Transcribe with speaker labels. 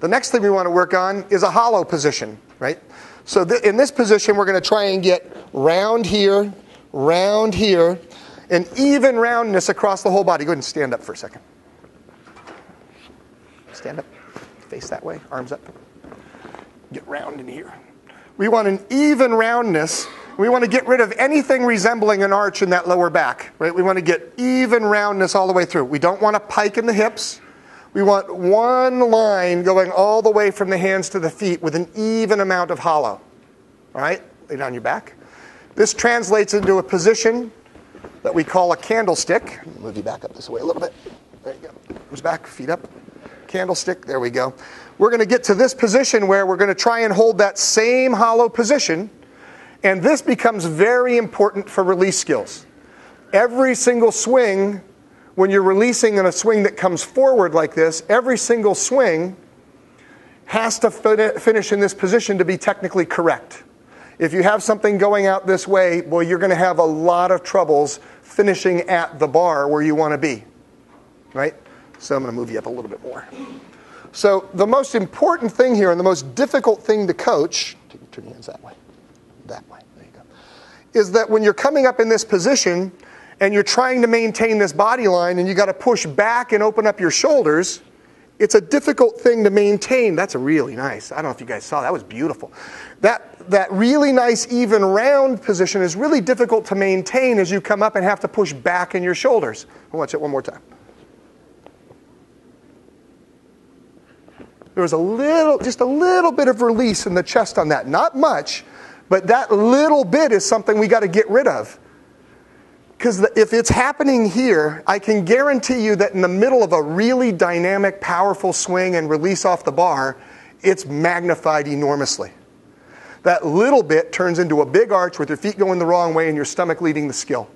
Speaker 1: The next thing we want to work on is a hollow position, right? So th- in this position, we're going to try and get round here, round here, and even roundness across the whole body. Go ahead and stand up for a second. Stand up, face that way, arms up. Get round in here. We want an even roundness. We want to get rid of anything resembling an arch in that lower back, right? We want to get even roundness all the way through. We don't want a pike in the hips. We want one line going all the way from the hands to the feet with an even amount of hollow. All right? Lay down your back. This translates into a position that we call a candlestick. Move you back up this way a little bit. There you go. Who's back? Feet up. Candlestick. There we go. We're going to get to this position where we're going to try and hold that same hollow position. And this becomes very important for release skills. Every single swing, when you're releasing in a swing that comes forward like this, every single swing has to fin- finish in this position to be technically correct. If you have something going out this way, well, you're going to have a lot of troubles finishing at the bar where you want to be. Right? So I'm going to move you up a little bit more. So the most important thing here and the most difficult thing to coach, turn your hands that way, that way, there you go, is that when you're coming up in this position and you're trying to maintain this body line and you got to push back and open up your shoulders, it's a difficult thing to maintain. That's a really nice. I don't know if you guys saw that was beautiful. That that really nice even round position is really difficult to maintain as you come up and have to push back in your shoulders. Watch it one more time. There was a little, just a little bit of release in the chest on that. Not much, but that little bit is something we got to get rid of. Because if it's happening here, I can guarantee you that in the middle of a really dynamic, powerful swing and release off the bar, it's magnified enormously. That little bit turns into a big arch with your feet going the wrong way and your stomach leading the skill.